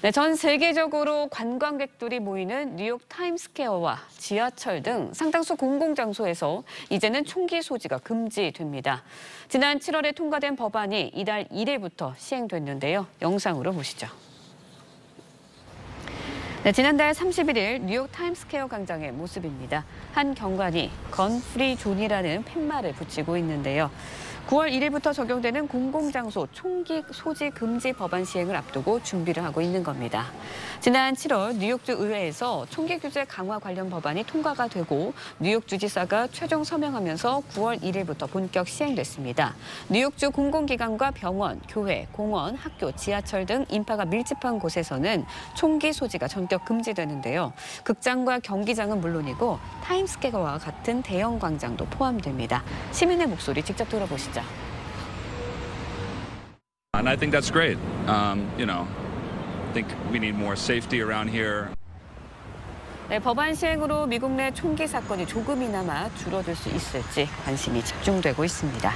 네, 전 세계적으로 관광객들이 모이는 뉴욕 타임스퀘어와 지하철 등 상당수 공공장소에서 이제는 총기 소지가 금지됩니다. 지난 7월에 통과된 법안이 이달 1일부터 시행됐는데요. 영상으로 보시죠. 네, 지난달 31일 뉴욕 타임스퀘어 광장의 모습입니다. 한 경관이 gun free zone이라는 팻말을 붙이고 있는데요. 9월 1일부터 적용되는 공공장소 총기 소지 금지 법안 시행을 앞두고 준비를 하고 있는 겁니다. 지난 7월 뉴욕주 의회에서 총기 규제 강화 관련 법안이 통과가 되고 뉴욕 주지사가 최종 서명하면서 9월 1일부터 본격 시행됐습니다. 뉴욕주 공공기관과 병원, 교회, 공원, 학교, 지하철 등 인파가 밀집한 곳에서는 총기 소지가 전격 금지되는데요. 극장과 경기장은 물론이고 타임스퀘어와 같은 대형 광장도 포함됩니다. 시민의 목소리 직접 들어보시죠. And I think that's great. Um, you know, I think we need more safety around here. 네, 법안 시행으로 미국 내 총기 사건이 조금이나마 줄어들 수 있을지 관심이 집중되고 있습니다.